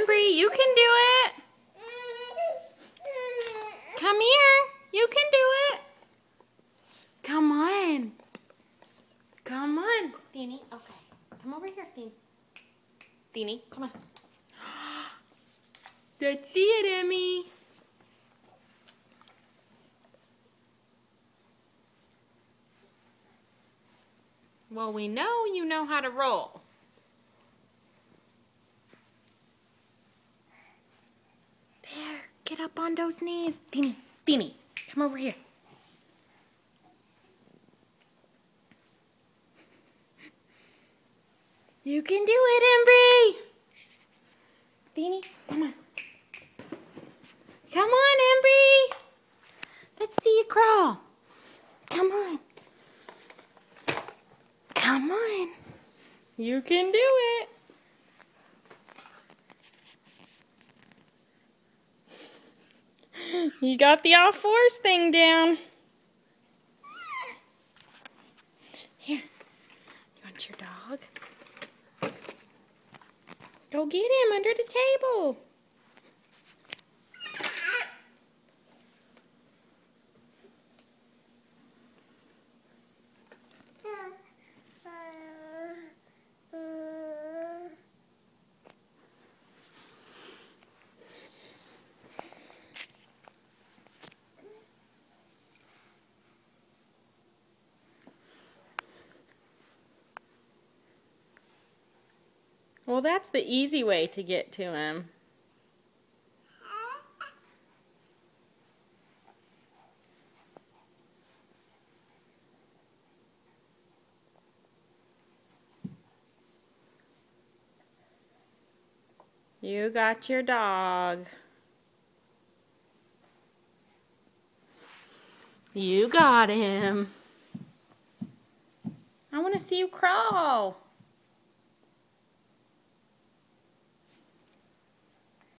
Embry, you can do it. Come here. You can do it. Come on. Come on, Theeny. Okay. Come over here, Theen. Theeny, come on. Let's see it, Emmy. Well, we know you know how to roll. Get up on those knees. Theeny, Theeny, come over here. You can do it, Embry. Theeny, come on. Come on, Embry. Let's see you crawl. Come on. Come on. You can do it. You got the all fours thing down. Here. You want your dog? Go get him under the table. Well, that's the easy way to get to him. You got your dog. You got him. I want to see you crawl.